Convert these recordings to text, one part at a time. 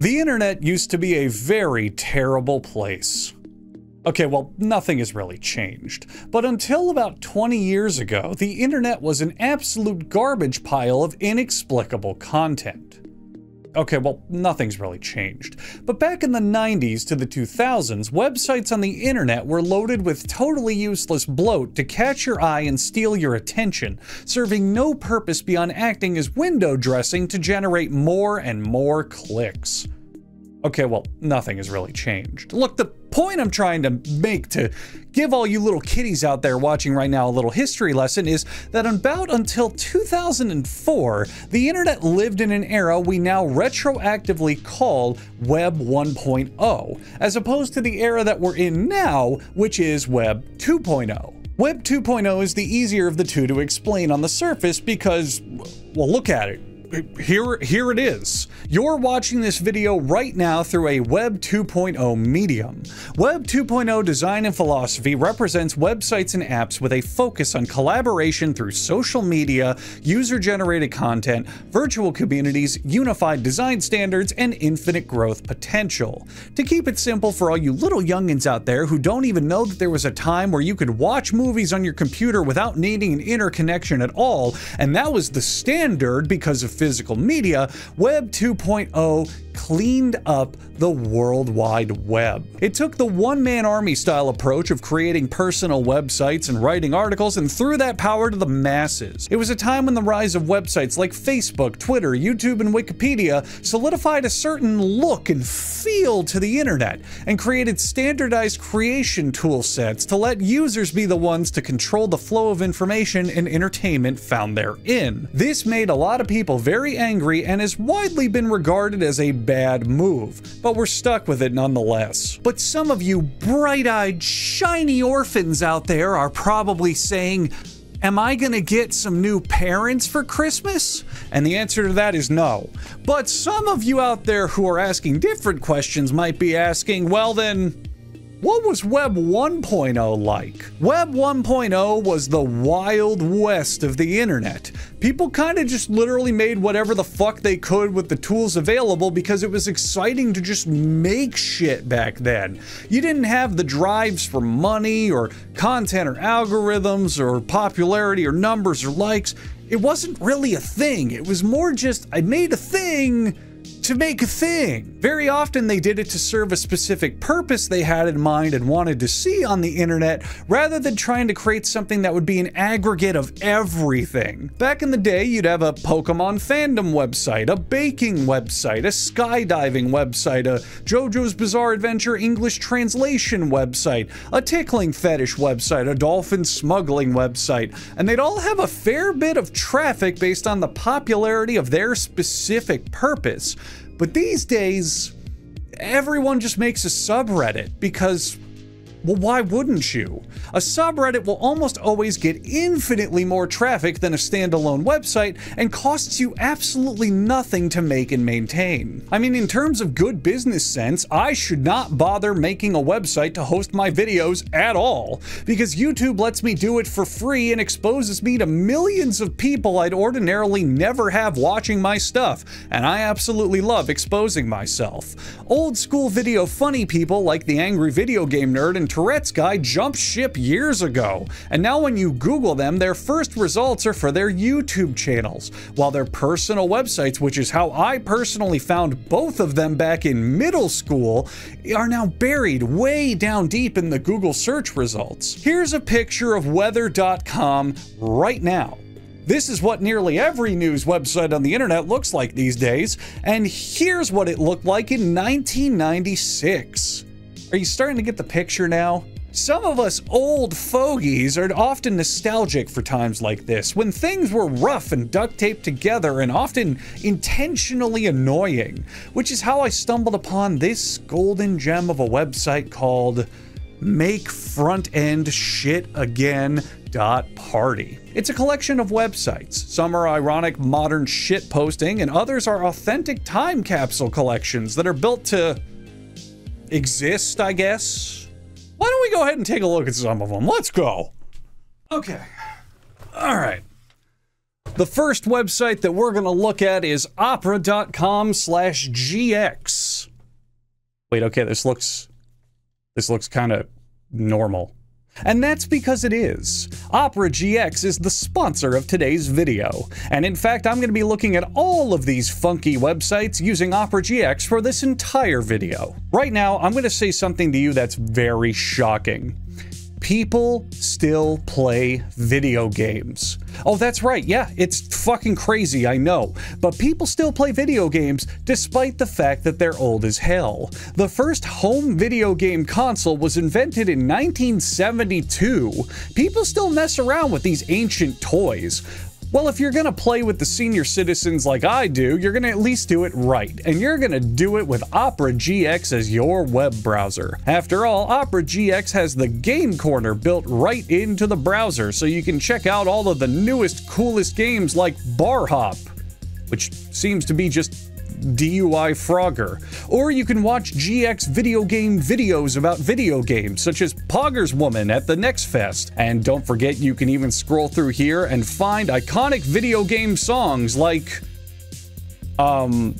The internet used to be a very terrible place. Okay, well, nothing has really changed. But until about 20 years ago, the internet was an absolute garbage pile of inexplicable content. Okay, well, nothing's really changed. But back in the 90s to the 2000s, websites on the internet were loaded with totally useless bloat to catch your eye and steal your attention, serving no purpose beyond acting as window dressing to generate more and more clicks. Okay, well, nothing has really changed. Look, the point I'm trying to make to give all you little kiddies out there watching right now a little history lesson is that about until 2004, the internet lived in an era we now retroactively call Web 1.0, as opposed to the era that we're in now, which is Web 2.0. Web 2.0 is the easier of the two to explain on the surface because, well, look at it here, here it is. You're watching this video right now through a Web 2.0 medium. Web 2.0 design and philosophy represents websites and apps with a focus on collaboration through social media, user-generated content, virtual communities, unified design standards, and infinite growth potential. To keep it simple for all you little youngins out there who don't even know that there was a time where you could watch movies on your computer without needing an interconnection at all, and that was the standard because of physical media, Web 2.0 cleaned up the World Wide Web. It took the one-man army style approach of creating personal websites and writing articles and threw that power to the masses. It was a time when the rise of websites like Facebook, Twitter, YouTube, and Wikipedia solidified a certain look and feel to the internet and created standardized creation tool sets to let users be the ones to control the flow of information and entertainment found therein. This made a lot of people very angry and has widely been regarded as a bad move, but we're stuck with it nonetheless. But some of you bright-eyed, shiny orphans out there are probably saying, Am I gonna get some new parents for Christmas? And the answer to that is no. But some of you out there who are asking different questions might be asking, well then, what was Web 1.0 like? Web 1.0 was the wild west of the internet. People kind of just literally made whatever the fuck they could with the tools available because it was exciting to just make shit back then. You didn't have the drives for money or content or algorithms or popularity or numbers or likes. It wasn't really a thing. It was more just, I made a thing to make a thing. Very often they did it to serve a specific purpose they had in mind and wanted to see on the internet, rather than trying to create something that would be an aggregate of everything. Back in the day, you'd have a Pokemon fandom website, a baking website, a skydiving website, a JoJo's Bizarre Adventure English translation website, a tickling fetish website, a dolphin smuggling website, and they'd all have a fair bit of traffic based on the popularity of their specific purpose. But these days, everyone just makes a subreddit because well, why wouldn't you? A subreddit will almost always get infinitely more traffic than a standalone website and costs you absolutely nothing to make and maintain. I mean, in terms of good business sense, I should not bother making a website to host my videos at all, because YouTube lets me do it for free and exposes me to millions of people I'd ordinarily never have watching my stuff, and I absolutely love exposing myself. Old school video funny people like the Angry Video Game Nerd and Tourette's guy jumped ship years ago, and now when you Google them, their first results are for their YouTube channels, while their personal websites, which is how I personally found both of them back in middle school, are now buried way down deep in the Google search results. Here's a picture of weather.com right now. This is what nearly every news website on the internet looks like these days, and here's what it looked like in 1996. Are you starting to get the picture now? Some of us old fogies are often nostalgic for times like this, when things were rough and duct taped together and often intentionally annoying, which is how I stumbled upon this golden gem of a website called MakeFrontEndShitAgain.Party. It's a collection of websites. Some are ironic modern shit posting, and others are authentic time capsule collections that are built to exist, I guess. Why don't we go ahead and take a look at some of them? Let's go. Okay. All right. The first website that we're going to look at is opera.com slash gx. Wait, okay, this looks this looks kind of normal. And that's because it is. Opera GX is the sponsor of today's video. And in fact, I'm going to be looking at all of these funky websites using Opera GX for this entire video. Right now, I'm going to say something to you that's very shocking. People still play video games. Oh, that's right. Yeah, it's fucking crazy, I know. But people still play video games despite the fact that they're old as hell. The first home video game console was invented in 1972. People still mess around with these ancient toys. Well, if you're gonna play with the senior citizens like I do, you're gonna at least do it right, and you're gonna do it with Opera GX as your web browser. After all, Opera GX has the Game Corner built right into the browser, so you can check out all of the newest, coolest games like Bar Hop, which seems to be just DUI Frogger. Or you can watch GX video game videos about video games, such as Pogger's Woman at the Next Fest. And don't forget, you can even scroll through here and find iconic video game songs like um,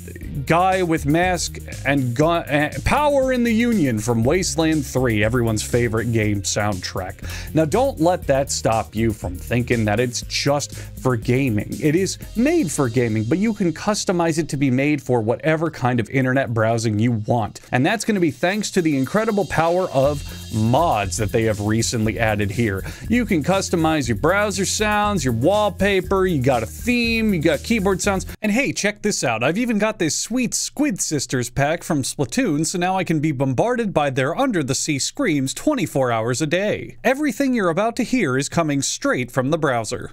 guy with mask and gun, uh, power in the Union from Wasteland 3, everyone's favorite game soundtrack. Now, don't let that stop you from thinking that it's just for gaming. It is made for gaming, but you can customize it to be made for whatever kind of internet browsing you want. And that's going to be thanks to the incredible power of mods that they have recently added here. You can customize your browser sounds, your wallpaper, you got a theme, you got keyboard sounds, and hey, check this out. I've even got this sweet Squid Sisters pack from Splatoon, so now I can be bombarded by their under the sea screams 24 hours a day. Everything you're about to hear is coming straight from the browser.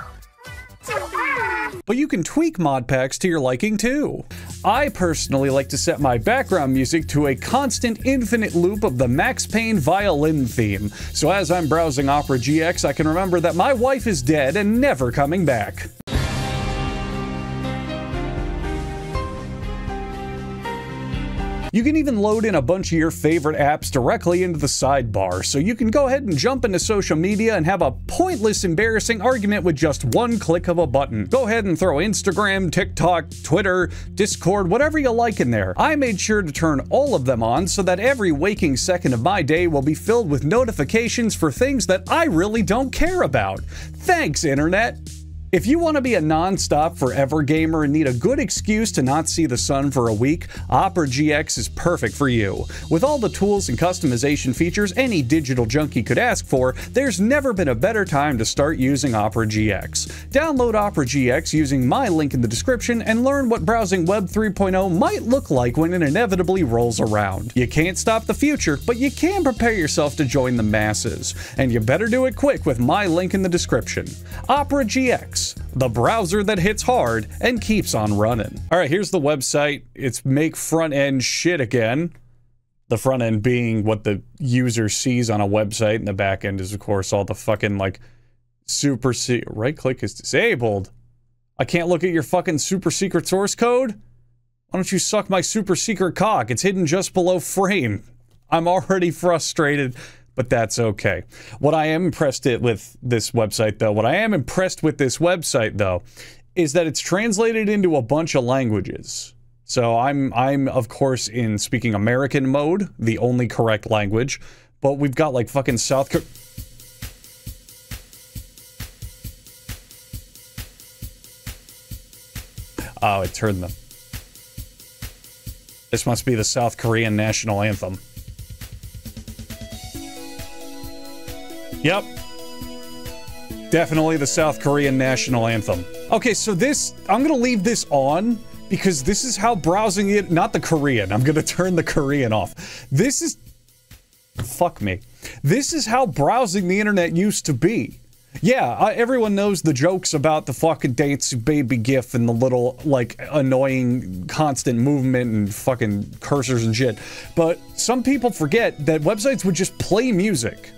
But you can tweak mod packs to your liking too. I personally like to set my background music to a constant infinite loop of the Max Payne violin theme, so as I'm browsing Opera GX I can remember that my wife is dead and never coming back. You can even load in a bunch of your favorite apps directly into the sidebar, so you can go ahead and jump into social media and have a pointless, embarrassing argument with just one click of a button. Go ahead and throw Instagram, TikTok, Twitter, Discord, whatever you like in there. I made sure to turn all of them on so that every waking second of my day will be filled with notifications for things that I really don't care about. Thanks, Internet! If you want to be a non-stop forever gamer and need a good excuse to not see the sun for a week, Opera GX is perfect for you. With all the tools and customization features any digital junkie could ask for, there's never been a better time to start using Opera GX. Download Opera GX using my link in the description and learn what browsing Web 3.0 might look like when it inevitably rolls around. You can't stop the future, but you can prepare yourself to join the masses. And you better do it quick with my link in the description. Opera GX the browser that hits hard and keeps on running. All right, here's the website. It's make front end shit again. The front end being what the user sees on a website, and the back end is, of course, all the fucking like super se- right click is disabled. I can't look at your fucking super secret source code. Why don't you suck my super secret cock? It's hidden just below frame. I'm already frustrated but that's okay. What I am impressed with this website, though, what I am impressed with this website, though, is that it's translated into a bunch of languages. So I'm I'm of course in speaking American mode, the only correct language, but we've got like fucking South Korea. Oh, it turned them. This must be the South Korean national anthem. Yep. Definitely the South Korean national anthem. Okay, so this, I'm gonna leave this on because this is how browsing it, not the Korean, I'm gonna turn the Korean off. This is, fuck me. This is how browsing the internet used to be. Yeah, everyone knows the jokes about the fucking dance baby gif and the little, like, annoying constant movement and fucking cursors and shit. But some people forget that websites would just play music.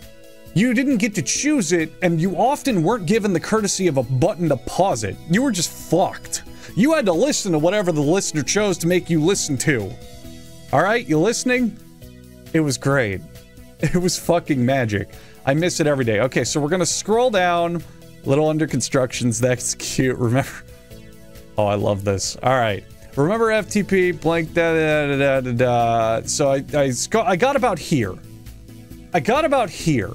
You didn't get to choose it, and you often weren't given the courtesy of a button to pause it. You were just fucked. You had to listen to whatever the listener chose to make you listen to. All right, you listening? It was great. It was fucking magic. I miss it every day. Okay, so we're gonna scroll down. Little under constructions. That's cute. Remember? Oh, I love this. All right. Remember FTP blank da da da da da. So I I, I got about here. I got about here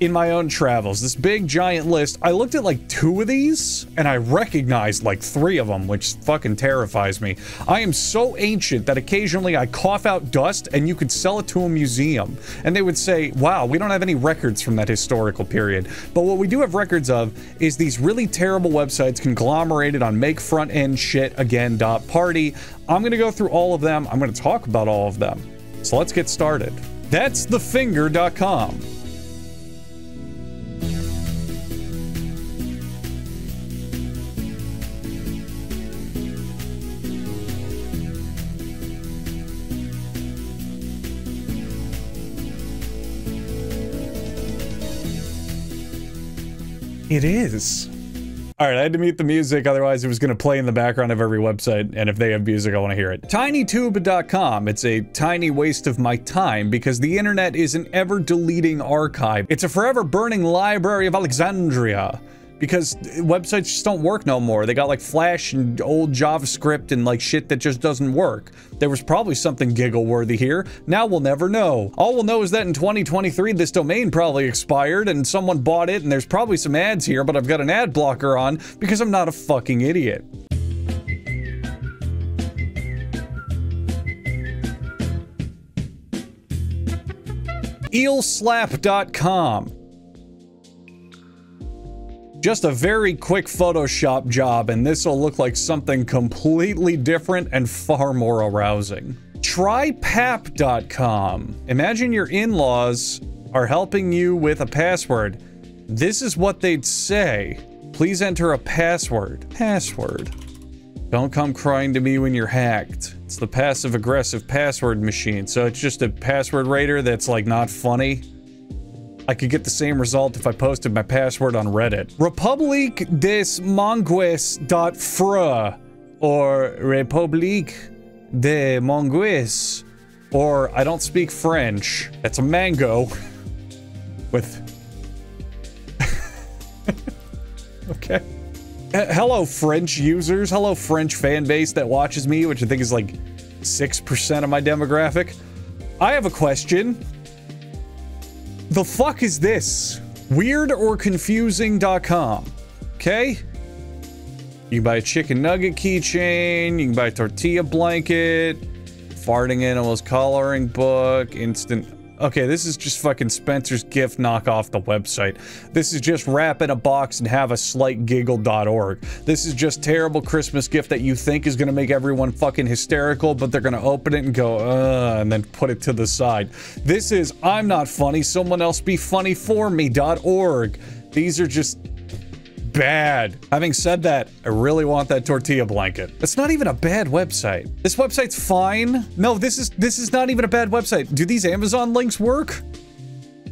in my own travels. This big giant list. I looked at like two of these and I recognized like three of them, which fucking terrifies me. I am so ancient that occasionally I cough out dust and you could sell it to a museum. And they would say, wow, we don't have any records from that historical period. But what we do have records of is these really terrible websites conglomerated on make front end shit again dot party. I'm going to go through all of them. I'm going to talk about all of them. So let's get started. That's thefinger.com. It is. All right, I had to mute the music, otherwise it was going to play in the background of every website, and if they have music, I want to hear it. TinyTube.com. It's a tiny waste of my time because the internet is an ever-deleting archive. It's a forever burning library of Alexandria because websites just don't work no more. They got like Flash and old JavaScript and like shit that just doesn't work. There was probably something giggle worthy here. Now we'll never know. All we'll know is that in 2023, this domain probably expired and someone bought it and there's probably some ads here, but I've got an ad blocker on because I'm not a fucking idiot. eelslap.com just a very quick Photoshop job, and this will look like something completely different and far more arousing. TryPap.com. Imagine your in-laws are helping you with a password. This is what they'd say. Please enter a password. Password. Don't come crying to me when you're hacked. It's the passive-aggressive password machine, so it's just a password raider that's like not funny. I could get the same result if I posted my password on Reddit. Republique des Mongues.fr or Republique de Mongues or I don't speak French. That's a mango with Okay. Hello French users. Hello French fan base that watches me, which I think is like 6% of my demographic. I have a question. The fuck is this? WeirdOrConfusing.com. Okay? You can buy a chicken nugget keychain, you can buy a tortilla blanket, farting animals coloring book, instant Okay, this is just fucking Spencer's gift knock off the website. This is just wrap in a box and have a slight giggle.org. This is just terrible Christmas gift that you think is gonna make everyone fucking hysterical, but they're gonna open it and go, uh, and then put it to the side. This is I'm not funny, someone else be funny for me.org. These are just bad. Having said that, I really want that tortilla blanket. It's not even a bad website. This website's fine. No, this is this is not even a bad website. Do these Amazon links work?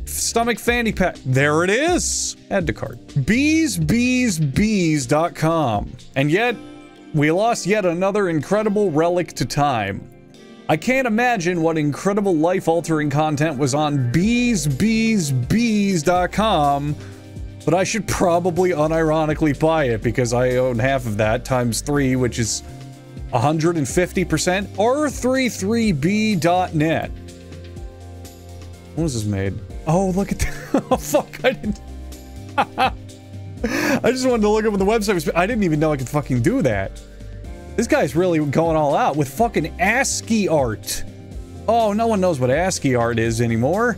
Stomach fanny pack. There it is. Add to cart. Beesbeesbees.com. And yet, we lost yet another incredible relic to time. I can't imagine what incredible life-altering content was on beesbeesbees.com but I should probably unironically buy it because I own half of that times three, which is 150%. R33B.net. When was this made? Oh, look at that. oh, fuck. I didn't. I just wanted to look up on the website. I didn't even know I could fucking do that. This guy's really going all out with fucking ASCII art. Oh, no one knows what ASCII art is anymore.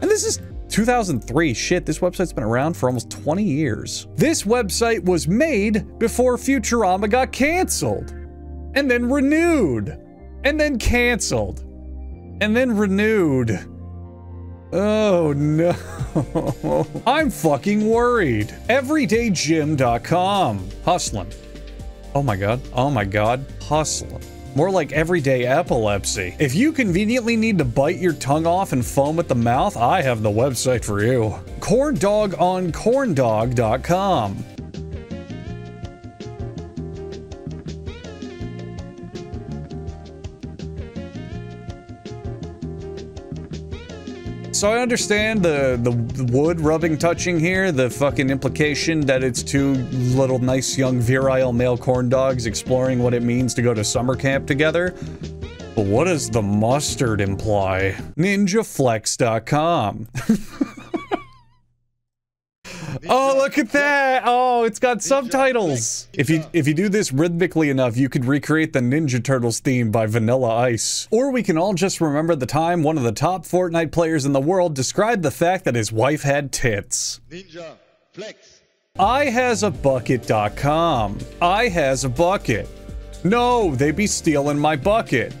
And this is 2003. Shit, this website's been around for almost 20 years. This website was made before Futurama got canceled. And then renewed. And then canceled. And then renewed. Oh no. I'm fucking worried. Everydayjim.com. Hustling. Oh my god. Oh my god. Hustling. More like everyday epilepsy. If you conveniently need to bite your tongue off and foam at the mouth, I have the website for you. CornDogOnCornDog.com. So I understand the, the wood rubbing touching here, the fucking implication that it's two little nice young virile male corn dogs exploring what it means to go to summer camp together. But what does the mustard imply? Ninjaflex.com. Oh, look at that! Oh, it's got subtitles. If you if you do this rhythmically enough, you could recreate the Ninja Turtles theme by Vanilla Ice. Or we can all just remember the time one of the top Fortnite players in the world described the fact that his wife had tits. Ninja Flex. I has a bucket.com. I has a bucket. No, they be stealing my bucket.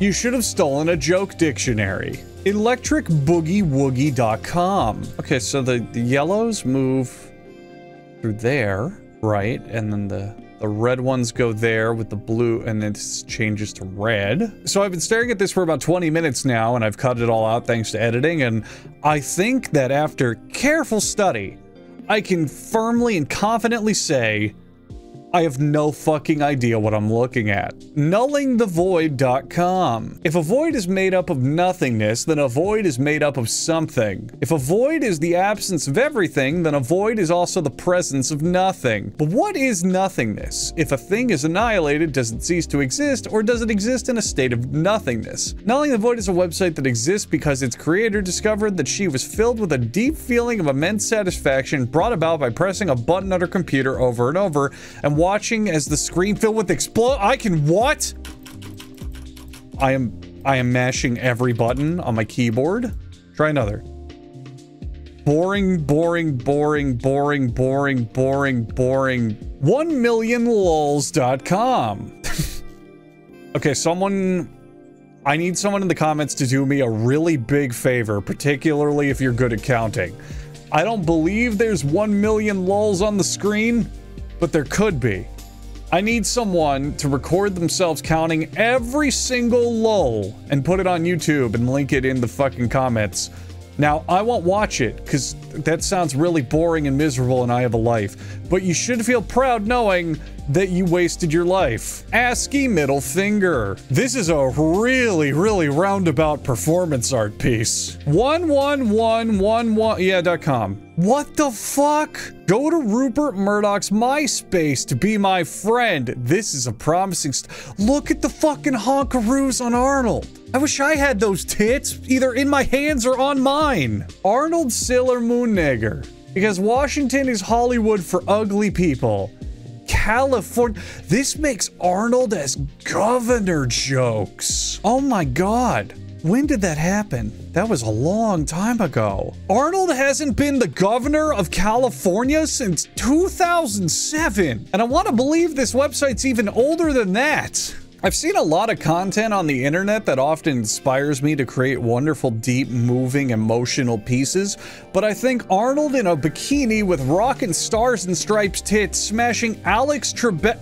You should have stolen a joke dictionary. ElectricBoogieWoogie.com. Okay, so the, the yellows move through there, right? And then the, the red ones go there with the blue, and then it changes to red. So I've been staring at this for about 20 minutes now, and I've cut it all out thanks to editing, and I think that after careful study, I can firmly and confidently say I have no fucking idea what I'm looking at. Nullingthevoid.com. If a void is made up of nothingness, then a void is made up of something. If a void is the absence of everything, then a void is also the presence of nothing. But what is nothingness? If a thing is annihilated, does it cease to exist, or does it exist in a state of nothingness? Nulling the Void is a website that exists because its creator discovered that she was filled with a deep feeling of immense satisfaction brought about by pressing a button on her computer over and over, and watching as the screen filled with explode- I can what? I am- I am mashing every button on my keyboard. Try another. Boring, boring, boring, boring, boring, boring, boring. 1millionlulz.com. okay, someone I need someone in the comments to do me a really big favor, particularly if you're good at counting. I don't believe there's 1 million lulz on the screen, but there could be. I need someone to record themselves counting every single lull and put it on YouTube and link it in the fucking comments. Now, I won't watch it, because that sounds really boring and miserable and I have a life. But you should feel proud knowing that you wasted your life. ASCII middle finger. This is a really, really roundabout performance art piece. 11111 yeah.com. What the fuck? Go to Rupert Murdoch's MySpace to be my friend. This is a promising Look at the fucking honkaroos on Arnold. I wish I had those tits, either in my hands or on mine. Arnold Siller Moonnegger. Because Washington is Hollywood for ugly people. California. This makes Arnold as governor jokes. Oh my god. When did that happen? That was a long time ago. Arnold hasn't been the governor of California since 2007. And I want to believe this website's even older than that. I've seen a lot of content on the internet that often inspires me to create wonderful, deep, moving, emotional pieces, but I think Arnold in a bikini with rockin' stars and stripes tits smashing Alex Trebek.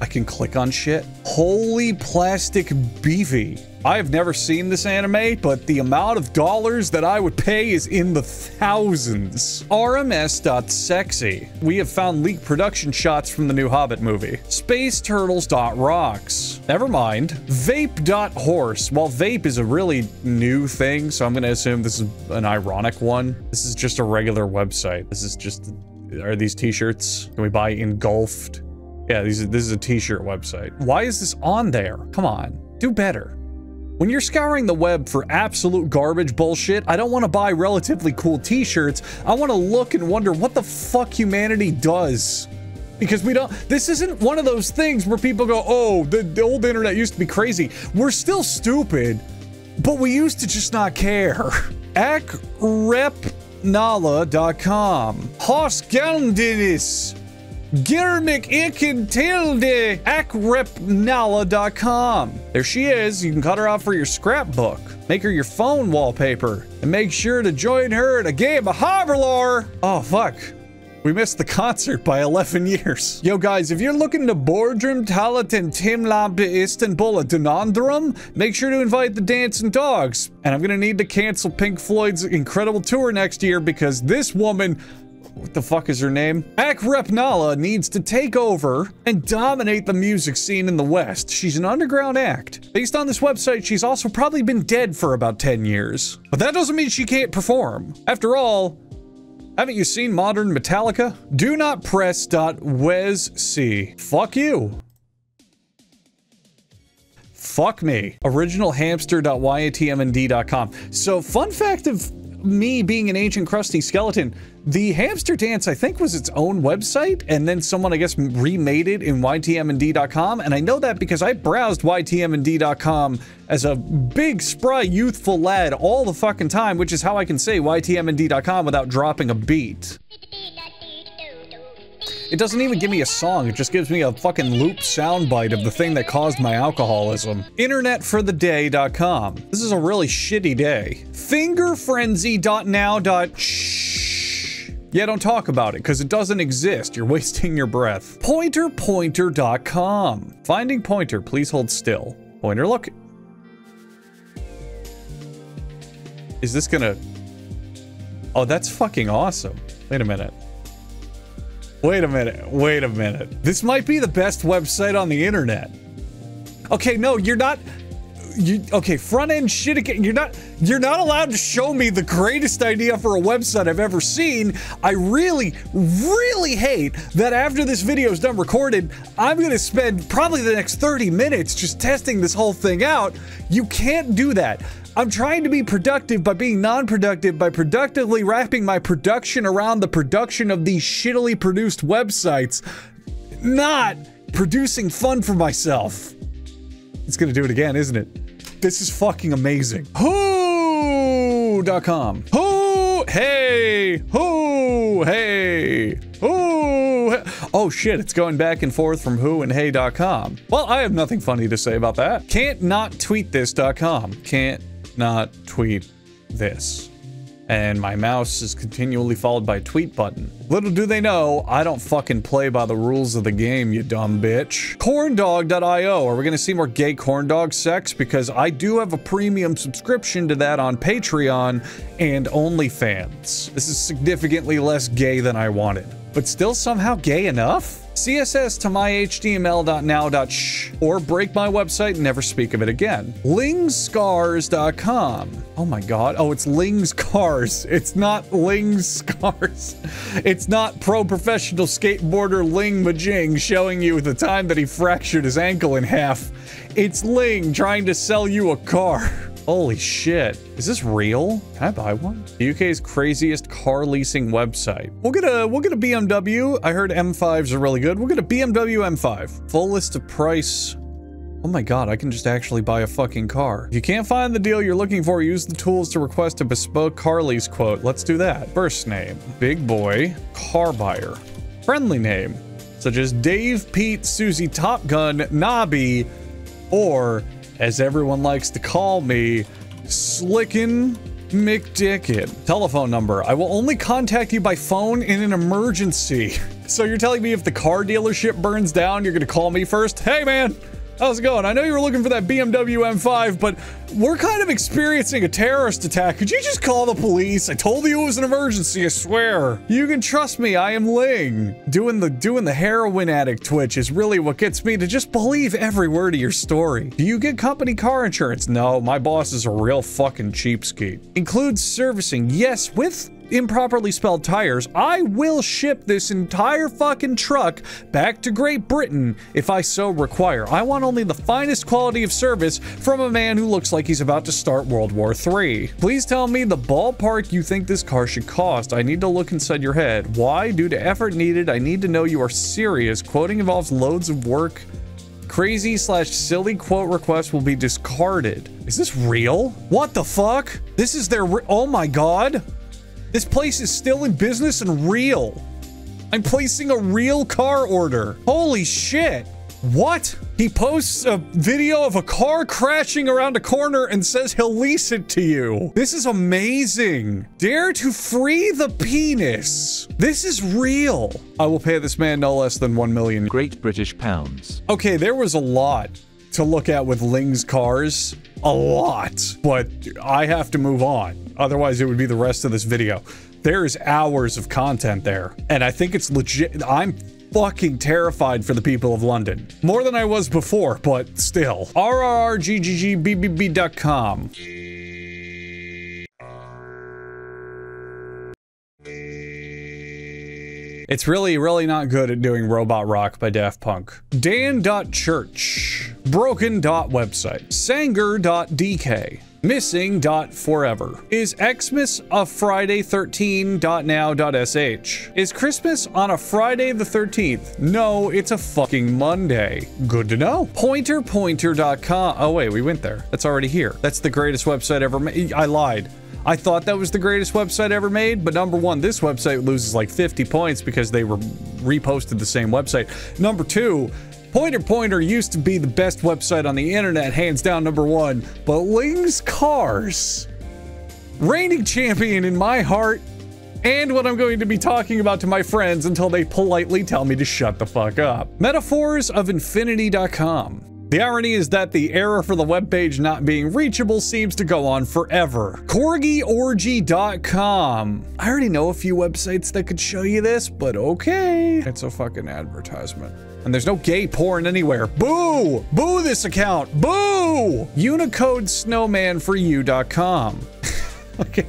I can click on shit. Holy plastic beefy. I've never seen this anime, but the amount of dollars that I would pay is in the thousands. RMS.sexy. We have found leaked production shots from the new Hobbit movie. Space SpaceTurtles.rocks. Never mind. Vape.horse. Well, vape is a really new thing, so I'm gonna assume this is an ironic one. This is just a regular website. This is just... Are these t-shirts? Can we buy engulfed? Yeah, these, this is a t-shirt website. Why is this on there? Come on. Do better. When you're scouring the web for absolute garbage bullshit, I don't want to buy relatively cool t-shirts. I want to look and wonder what the fuck humanity does. Because we don't, this isn't one of those things where people go, oh, the, the old internet used to be crazy. We're still stupid, but we used to just not care. Akrepnala.com. Hoskeldinis. Girmik Ikintilde Akrepnala.com. There she is. You can cut her off for your scrapbook. Make her your phone wallpaper. And make sure to join her in a game of Hoverlore. Oh, fuck. We missed the concert by 11 years. Yo, guys, if you're looking to boardroom talent and Timlamp Istanbul a Donandrum, make sure to invite the Dancing Dogs. And I'm gonna need to cancel Pink Floyd's incredible tour next year because this woman what the fuck is her name? Akrep Nala needs to take over and dominate the music scene in the West. She's an underground act. Based on this website, she's also probably been dead for about 10 years. But that doesn't mean she can't perform. After all, haven't you seen modern Metallica? Do not press .wesc. Fuck you. Fuck me. Originalhamster.yatmnd.com. So, fun fact of me being an ancient crusty skeleton, the hamster dance I think was its own website, and then someone I guess remade it in ytmnd.com, and I know that because I browsed ytmnd.com as a big, spry, youthful lad all the fucking time, which is how I can say ytmnd.com without dropping a beat. It doesn't even give me a song, it just gives me a fucking loop soundbite of the thing that caused my alcoholism. Internetfortheday.com. This is a really shitty day. Fingerfrenzy.now.shh. Yeah, don't talk about it, because it doesn't exist. You're wasting your breath. Pointerpointer.com. Finding pointer, please hold still. Pointer, look. Is this gonna... Oh, that's fucking awesome. Wait a minute. Wait a minute. Wait a minute. This might be the best website on the internet. Okay, no, you're not. You okay? Front end shit again. You're not. You're not allowed to show me the greatest idea for a website I've ever seen. I really, really hate that after this video is done recorded, I'm gonna spend probably the next 30 minutes just testing this whole thing out. You can't do that. I'm trying to be productive by being non-productive by productively wrapping my production around the production of these shittily produced websites, not producing fun for myself. It's gonna do it again, isn't it? This is fucking amazing. Who.com. Who, hey, who, hey, who. Oh shit, it's going back and forth from who and hey.com. Well, I have nothing funny to say about that. Can't not tweet this.com. Can't not tweet this. And my mouse is continually followed by a tweet button. Little do they know, I don't fucking play by the rules of the game, you dumb bitch. Corndog.io. Are we gonna see more gay corndog sex? Because I do have a premium subscription to that on Patreon and OnlyFans. This is significantly less gay than I wanted. But still somehow gay enough? CSS to myhtml.now.sh or break my website and never speak of it again. Lingscars.com. Oh my god. Oh, it's Ling's Cars. It's not Ling's Scars. It's not pro professional skateboarder Ling Majing showing you the time that he fractured his ankle in half. It's Ling trying to sell you a car. Holy shit. Is this real? Can I buy one? The UK's craziest car leasing website. We'll get a we'll get a BMW. I heard M5s are really good. We'll get a BMW M5. Full list of price. Oh my god, I can just actually buy a fucking car. If you can't find the deal you're looking for, use the tools to request a bespoke car lease quote. Let's do that. First name, Big Boy, Car Buyer. Friendly name, such as Dave, Pete, Susie, Top Gun, Nobby, or as everyone likes to call me, Slickin' McDickin. Telephone number. I will only contact you by phone in an emergency. So you're telling me if the car dealership burns down, you're gonna call me first? Hey man, how's it going? I know you were looking for that BMW M5, but we're kind of experiencing a terrorist attack. Could you just call the police? I told you it was an emergency, I swear. You can trust me, I am Ling. Doing the doing the heroin addict twitch is really what gets me to just believe every word of your story. Do you get company car insurance? No, my boss is a real fucking cheapskate. Includes servicing, yes, with improperly spelled tires, I will ship this entire fucking truck back to Great Britain if I so require. I want only the finest quality of service from a man who looks like he's about to start World War III. Please tell me the ballpark you think this car should cost. I need to look inside your head. Why? Due to effort needed, I need to know you are serious. Quoting involves loads of work. Crazy slash silly quote request will be discarded. Is this real? What the fuck? This is their. oh my god. This place is still in business and real. I'm placing a real car order. Holy shit. What? He posts a video of a car crashing around a corner and says he'll lease it to you. This is amazing. Dare to free the penis. This is real. I will pay this man no less than 1 million Great British pounds. Okay, there was a lot to look at with Ling's cars. A lot. But I have to move on. Otherwise, it would be the rest of this video. There's hours of content there. And I think it's legit. I'm fucking terrified for the people of London. More than I was before, but still. RRRGGGBBB.com. It's really, really not good at doing Robot Rock by Daft Punk. Dan.church. Broken.website. Sanger.dk. Missing.forever. Is Xmas a Friday 13.now.sh? Is Christmas on a Friday the 13th? No, it's a fucking Monday. Good to know. Pointerpointer.com. Oh wait, we went there. That's already here. That's the greatest website ever made. I lied. I thought that was the greatest website ever made, but number one, this website loses like 50 points because they were reposted the same website. Number two, Pointer Pointer used to be the best website on the internet, hands down number one, but Ling's Cars, reigning champion in my heart, and what I'm going to be talking about to my friends until they politely tell me to shut the fuck up. Metaphors of Infinity.com. The irony is that the error for the webpage not being reachable seems to go on forever. CorgiOrgy.com. I already know a few websites that could show you this, but okay. It's a fucking advertisement. And there's no gay porn anywhere. Boo! Boo this account! Boo! UnicodeSnowmanForYou.com. okay.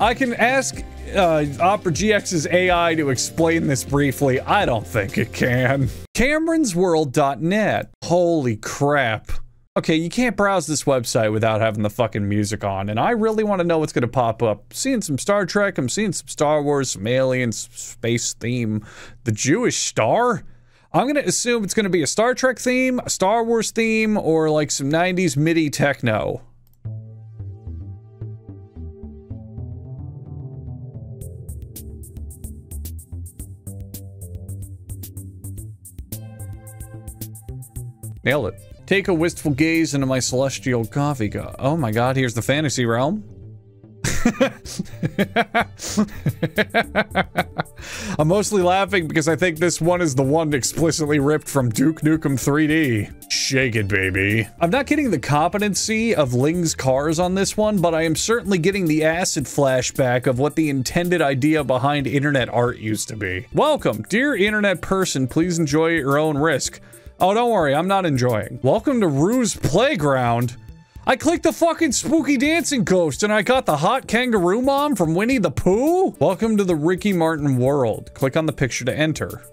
I can ask uh, Opera GX's AI to explain this briefly. I don't think it can. CameronsWorld.net. Holy crap. Okay, you can't browse this website without having the fucking music on, and I really want to know what's going to pop up. seeing some Star Trek, I'm seeing some Star Wars, some aliens, space theme. The Jewish Star? I'm going to assume it's going to be a Star Trek theme, a Star Wars theme, or like some 90s MIDI techno. Nailed it. Take a wistful gaze into my celestial coffee cup. Oh my god, here's the fantasy realm. I'm mostly laughing because I think this one is the one explicitly ripped from Duke Nukem 3D. Shake it, baby. I'm not getting the competency of Ling's cars on this one, but I am certainly getting the acid flashback of what the intended idea behind internet art used to be. Welcome, dear internet person, please enjoy at your own risk. Oh, don't worry, I'm not enjoying. Welcome to Rue's Playground. I clicked the fucking spooky dancing ghost and I got the hot kangaroo mom from Winnie the Pooh? Welcome to the Ricky Martin world. Click on the picture to enter.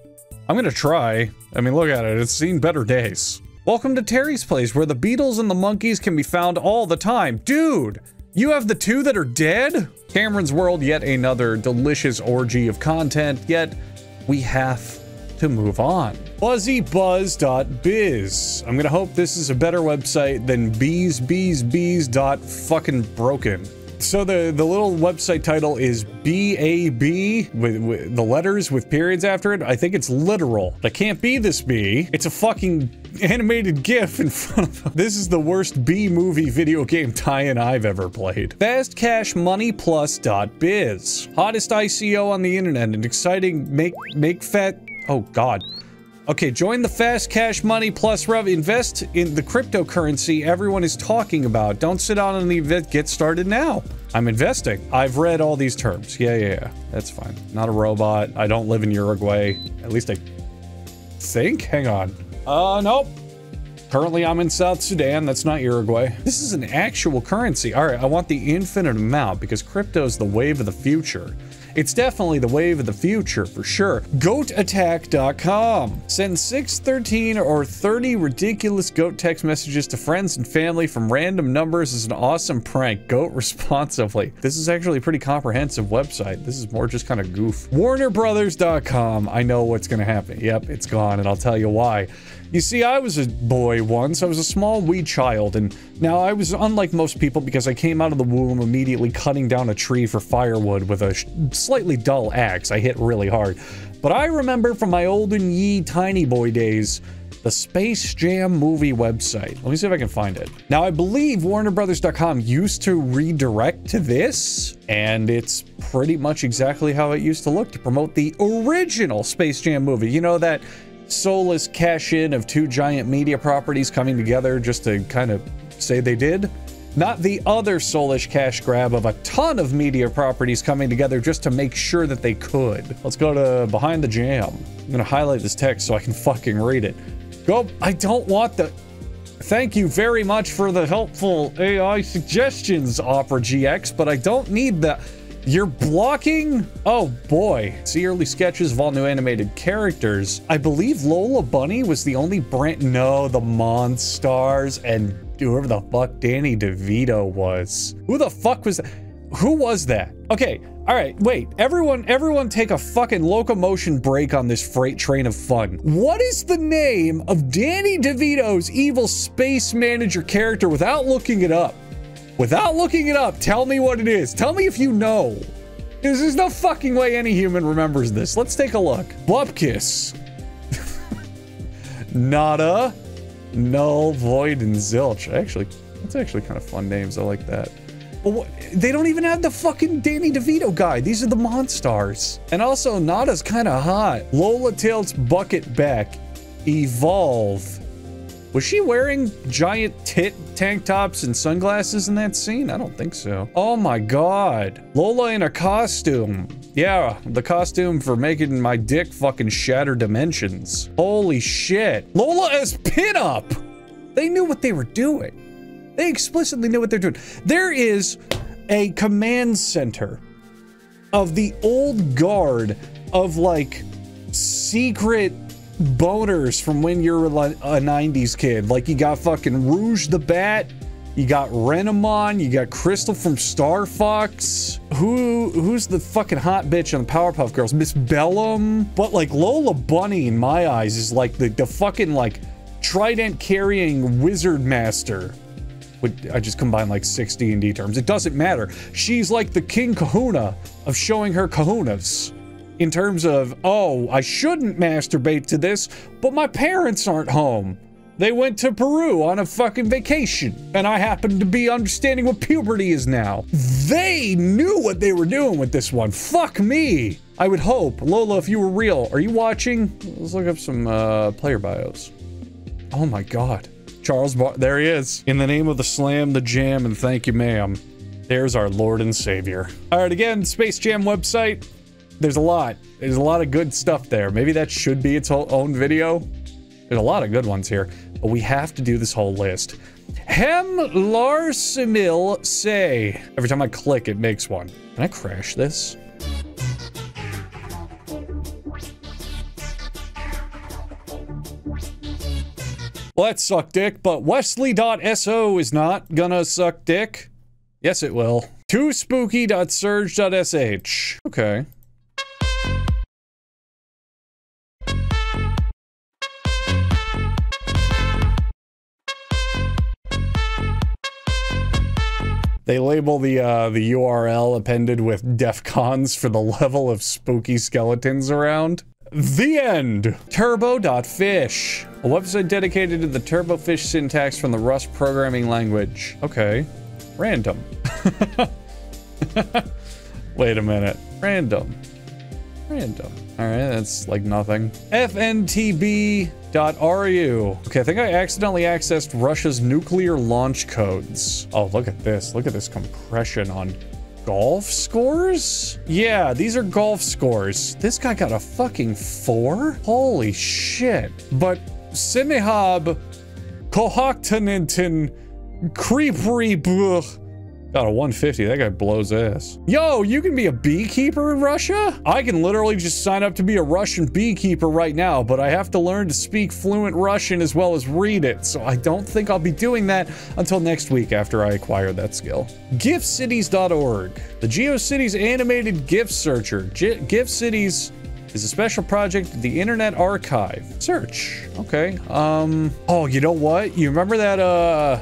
I'm gonna try. I mean, look at it, it's seen better days. Welcome to Terry's place where the Beatles and the Monkees can be found all the time. Dude, you have the two that are dead? Cameron's World, yet another delicious orgy of content, yet we have to move on. Buzzybuzz.biz. I'm gonna hope this is a better website than bees, dot fucking broken. So the, the little website title is B-A-B with, with the letters with periods after it. I think it's literal. That can't be this B. It's a fucking animated GIF in front of This is the worst B-movie video game tie-in I've ever played. FastCashMoneyPlus.biz. Hottest ICO on the internet and exciting make make fat Oh, God. Okay, join the Fast Cash Money Plus Rev. Invest in the cryptocurrency everyone is talking about. Don't sit on an event. Get started now. I'm investing. I've read all these terms. Yeah, yeah, yeah. That's fine. Not a robot. I don't live in Uruguay. At least I think. Hang on. Uh, nope. Currently, I'm in South Sudan. That's not Uruguay. This is an actual currency. All right, I want the infinite amount because crypto is the wave of the future. It's definitely the wave of the future for sure. GoatAttack.com. Send 6, 13, or 30 ridiculous goat text messages to friends and family from random numbers is an awesome prank. Goat responsively. This is actually a pretty comprehensive website. This is more just kind of goof. WarnerBrothers.com. I know what's going to happen. Yep, it's gone, and I'll tell you why. You see, I was a boy once. I was a small wee child, and now I was unlike most people because I came out of the womb immediately cutting down a tree for firewood with a slightly dull axe. I hit really hard. But I remember from my olden ye tiny boy days, the Space Jam movie website. Let me see if I can find it. Now, I believe WarnerBrothers.com used to redirect to this, and it's pretty much exactly how it used to look to promote the original Space Jam movie. You know, that soulless cash in of two giant media properties coming together just to kind of say they did. not the other soulish cash grab of a ton of media properties coming together just to make sure that they could. Let's go to behind the jam. I'm gonna highlight this text so I can fucking read it. Go, I don't want the, Thank you very much for the helpful AI suggestions, Opera GX, but I don't need the... You're blocking? Oh boy. See early sketches of all new animated characters. I believe Lola Bunny was the only brand- No, the Monstars and whoever the fuck Danny DeVito was. Who the fuck was that? Who was that? Okay, all right, wait. Everyone, everyone take a fucking locomotion break on this freight train of fun. What is the name of Danny DeVito's evil space manager character without looking it up? Without looking it up, tell me what it is. Tell me if you know. Because there's no fucking way any human remembers this. Let's take a look. Bupkis. Nada. Null, Void, and Zilch. Actually, that's actually kind of fun names. I like that. But what, they don't even have the fucking Danny DeVito guy. These are the Monstars. And also, Nada's kind of hot. Lola Tilt's Bucket Back. Evolve. Was she wearing giant tit tank tops and sunglasses in that scene? I don't think so. Oh my god. Lola in a costume. Yeah, the costume for making my dick fucking shatter dimensions. Holy shit. Lola as pinup! They knew what they were doing. They explicitly knew what they're doing. There is a command center of the old guard of like secret boners from when you're a 90s kid. Like you got fucking Rouge the Bat, you got Renamon, you got Krystal from Star Fox. Who who's the fucking hot bitch on the Powerpuff Girls? Miss Bellum. But like Lola Bunny in my eyes is like the, the fucking like trident carrying wizard master. I just combined like six D&D terms. It doesn't matter. She's like the king kahuna of showing her kahunas in terms of, oh, I shouldn't masturbate to this, but my parents aren't home. They went to Peru on a fucking vacation, and I happen to be understanding what puberty is now. They knew what they were doing with this one. Fuck me. I would hope. Lola, if you were real, are you watching? Let's look up some uh, player bios. Oh my god. Charles Bar- there he is. In the name of the slam, the jam, and thank you, ma'am. There's our Lord and Savior. All right, again, Space Jam website, there's a lot. There's a lot of good stuff there. Maybe that should be its own video. There's a lot of good ones here, but we have to do this whole list. Hem Larsimil say. Every time I click, it makes one. Can I crash this? Well, that sucked dick, but Wesley.so is not gonna suck dick. Yes, it will. Too spooky.surge.sh. Okay. They label the uh, the URL appended with DEFCONs for the level of spooky skeletons around. The end! Turbo.fish. A website dedicated to the turbofish syntax from the Rust programming language. Okay. Random. Wait a minute. Random. Random. Alright, that's like nothing. FNTB .ru. Okay, I think I accidentally accessed Russia's nuclear launch codes. Oh, look at this. Look at this compression on golf scores? Yeah, these are golf scores. This guy got a fucking four? Holy shit. But Semihab Kohoktanintin Creepery Got a 150. That guy blows ass. Yo, you can be a beekeeper in Russia? I can literally just sign up to be a Russian beekeeper right now, but I have to learn to speak fluent Russian as well as read it, so I don't think I'll be doing that until next week after I acquire that skill. GIFcities.org. The GeoCities animated GIF searcher. G GIFcities is a special project at the Internet Archive. Search. Okay. Um. Oh, you know what? You remember that, uh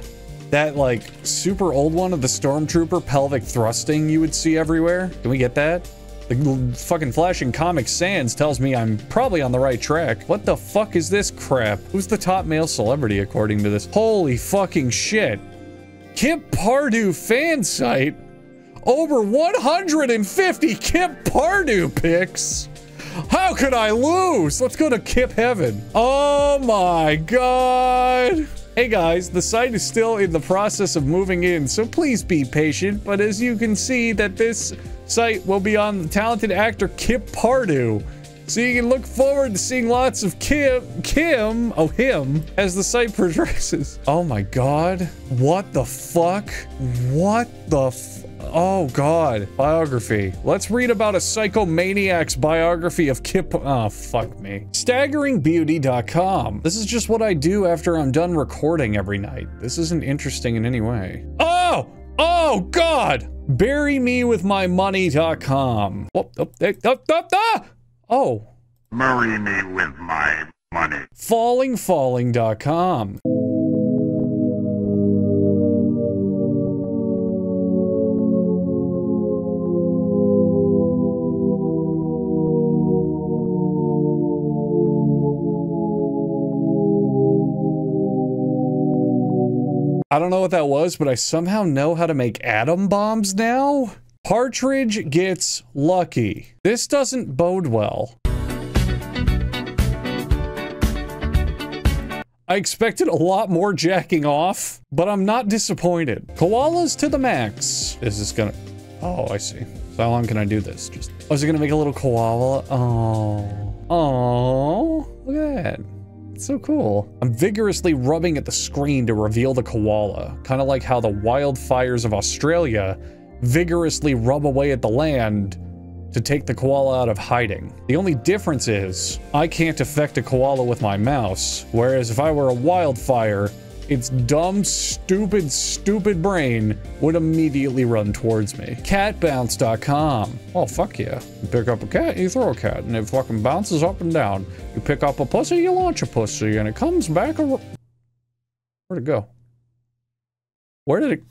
that like super old one of the stormtrooper pelvic thrusting you would see everywhere. Can we get that? The fucking flashing Comic Sans tells me I'm probably on the right track. What the fuck is this crap? Who's the top male celebrity according to this? Holy fucking shit. Kip Pardue fan site? Over 150 Kip Pardue pics? How could I lose? Let's go to Kip Heaven. Oh my god. Hey guys, the site is still in the process of moving in, so please be patient. But as you can see that this site will be on the talented actor Kip Pardue. So you can look forward to seeing lots of Kim, Kim, oh him, as the site progresses. Oh my god. What the fuck? What the Oh god. Biography. Let's read about a psychomaniac's biography of Kip- Oh, fuck me. Staggeringbeauty.com. This is just what I do after I'm done recording every night. This isn't interesting in any way. Oh! Oh god! Burymewithmymoney.com. Oh, oh, oh, oh, oh, Oh. Me with my money. Ah! Oh. Fallingfalling.com. I don't know what that was, but I somehow know how to make atom bombs now? Partridge gets lucky. This doesn't bode well. I expected a lot more jacking off, but I'm not disappointed. Koalas to the max. Is this gonna... Oh, I see. So how long can I do this? Just... Oh, is it gonna make a little koala? Oh. Oh. Look at that. It's so cool. I'm vigorously rubbing at the screen to reveal the koala. Kind of like how the wildfires of Australia vigorously rub away at the land to take the koala out of hiding. The only difference is, I can't affect a koala with my mouse, whereas if I were a wildfire, its dumb, stupid, stupid brain would immediately run towards me. Catbounce.com. Oh, fuck yeah. You pick up a cat, you throw a cat, and it fucking bounces up and down. You pick up a pussy, you launch a pussy, and it comes back. Where'd it go? Where did it...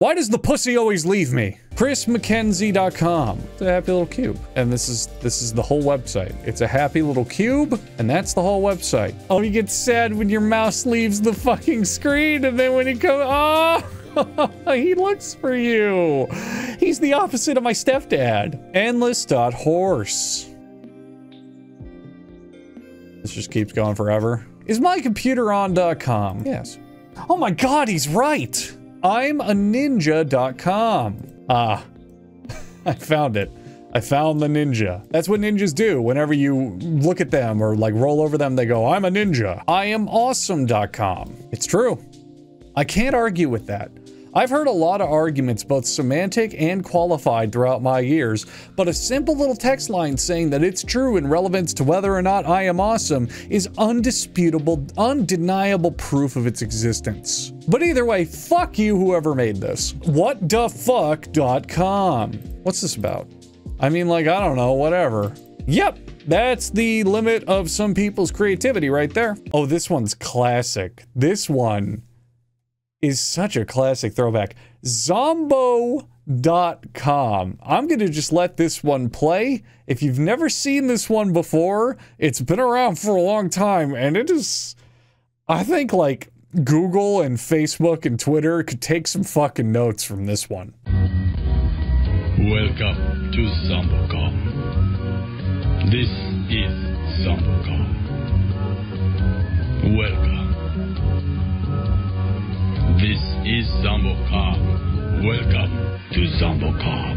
Why does the pussy always leave me? ChrisMcKenzie.com. It's a happy little cube. And this is this is the whole website. It's a happy little cube, and that's the whole website. Oh, you get sad when your mouse leaves the fucking screen, and then when you come, oh, he looks for you. He's the opposite of my stepdad. Endless.horse. This just keeps going forever. Is my computer on.com? Yes. Oh my god, he's right! I'm a ninja.com. Ah, I found it. I found the ninja. That's what ninjas do. Whenever you look at them or like roll over them, they go, I'm a ninja. I am awesome.com. It's true. I can't argue with that. I've heard a lot of arguments, both semantic and qualified, throughout my years, but a simple little text line saying that it's true in relevance to whether or not I am awesome is undisputable, undeniable proof of its existence. But either way, fuck you, whoever made this. WhatDaFuck.com. What's this about? I mean, like, I don't know, whatever. Yep, that's the limit of some people's creativity right there. Oh, this one's classic. This one is such a classic throwback. Zombo.com. I'm going to just let this one play. If you've never seen this one before, it's been around for a long time and it is, I think like Google and Facebook and Twitter could take some fucking notes from this one. Welcome to ZomboCom. This is ZomboCom. Welcome. This is Zombo ZomboCom. Welcome to Zombo ZomboCom.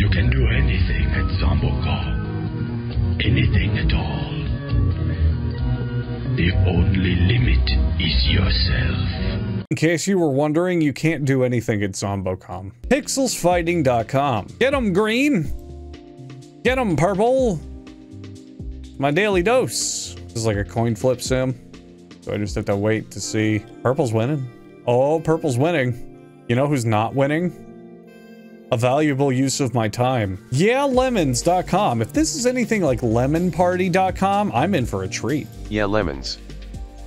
You can do anything at Zombo ZomboCom. Anything at all. The only limit is yourself. In case you were wondering, you can't do anything at Zombocom. Pixelsfighting.com. Get them green! Get them purple! My daily dose. This is like a coin flip sim. So I just have to wait to see. Purple's winning. Oh, purple's winning. You know who's not winning? A valuable use of my time. Yeah, YeahLemons.com. If this is anything like LemonParty.com, I'm in for a treat. Yeah, lemons.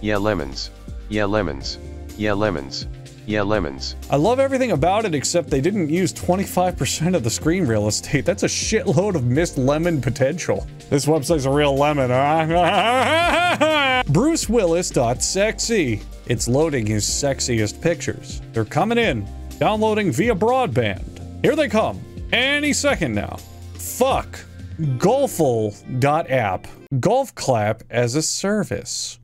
Yeah, lemons. Yeah, lemons. Yeah, lemons. Yeah, lemons. I love everything about it except they didn't use 25% of the screen real estate. That's a shitload of missed lemon potential. This website's a real lemon, huh? BruceWillis.sexy. It's loading his sexiest pictures. They're coming in. Downloading via broadband. Here they come. Any second now. fuck. Golfle.app. Golf clap as a service.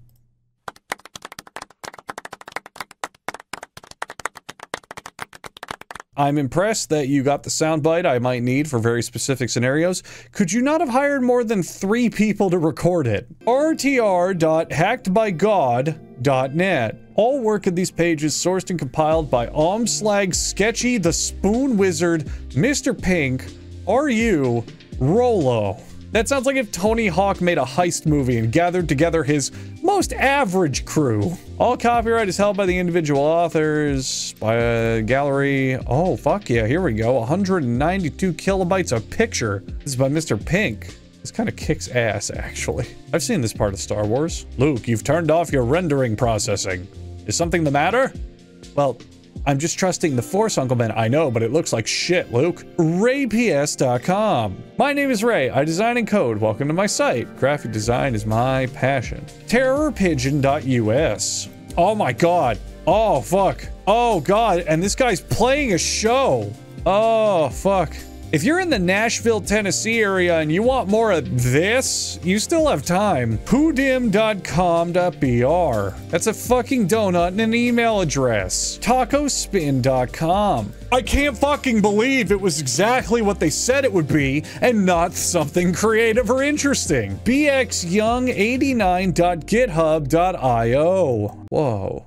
I'm impressed that you got the soundbite I might need for very specific scenarios. Could you not have hired more than three people to record it? rtr.hackedbygod.net. All work of these pages sourced and compiled by Omslag Sketchy, The Spoon Wizard, Mr. Pink, RU, Rolo. That sounds like if Tony Hawk made a heist movie and gathered together his most average crew. All copyright is held by the individual authors, by a gallery. Oh, fuck yeah, here we go. 192 kilobytes of picture. This is by Mr. Pink. This kind of kicks ass, actually. I've seen this part of Star Wars. Luke, you've turned off your rendering processing. Is something the matter? Well, I'm just trusting the Force, Uncle Ben. I know, but it looks like shit, Luke. RayPS.com. My name is Ray. I design and code. Welcome to my site. Graphic design is my passion. TerrorPigeon.us. Oh my god. Oh, fuck. Oh, god. And this guy's playing a show. Oh, fuck. If you're in the Nashville, Tennessee area and you want more of this, you still have time. Pudim.com.br. That's a fucking donut and an email address. Tacospin.com. I can't fucking believe it was exactly what they said it would be and not something creative or interesting. bxyoung89.github.io. Whoa.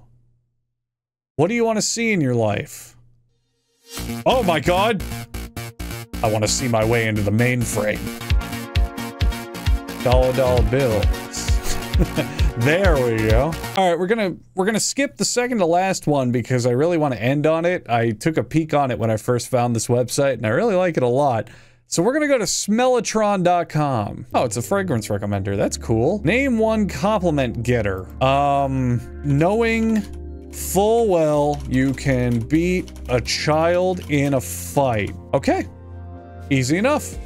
What do you want to see in your life? Oh my god! I want to see my way into the mainframe. Dollar dollar bills. there we go. All right, we're gonna we're gonna skip the second to last one because I really want to end on it. I took a peek on it when I first found this website, and I really like it a lot. So we're gonna go to Smellatron.com. Oh, it's a fragrance recommender. That's cool. Name one compliment getter. Um, knowing full well you can beat a child in a fight. Okay, Easy enough.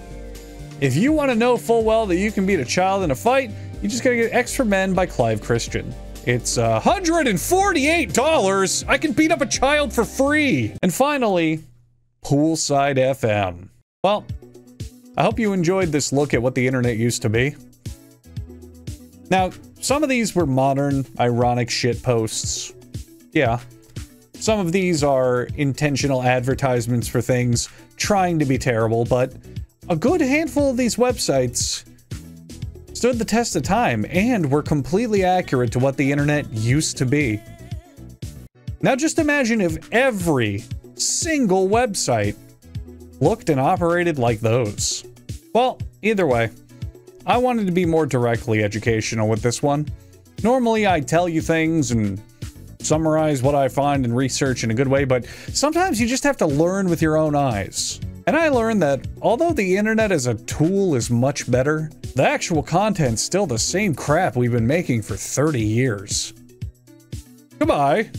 If you want to know full well that you can beat a child in a fight, you just gotta get for Men by Clive Christian. It's uh, $148! I can beat up a child for free! And finally, Poolside FM. Well, I hope you enjoyed this look at what the internet used to be. Now, some of these were modern, ironic shit posts. Yeah. Some of these are intentional advertisements for things trying to be terrible, but a good handful of these websites stood the test of time and were completely accurate to what the internet used to be. Now just imagine if every single website looked and operated like those. Well, either way, I wanted to be more directly educational with this one. Normally I tell you things and summarize what I find and research in a good way, but sometimes you just have to learn with your own eyes. And I learned that although the internet as a tool is much better, the actual content's still the same crap we've been making for 30 years. Goodbye.